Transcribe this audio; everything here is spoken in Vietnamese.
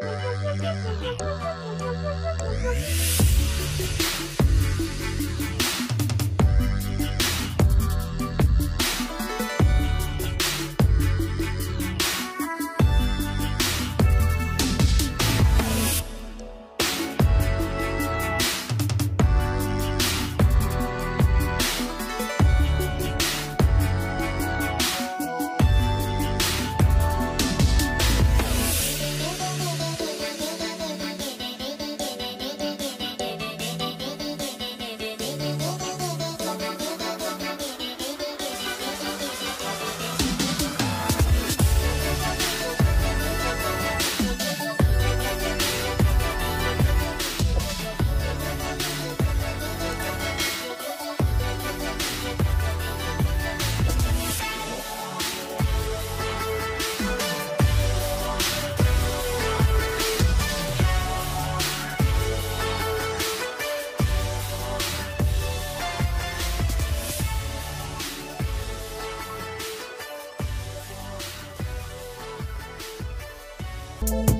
Thank you. you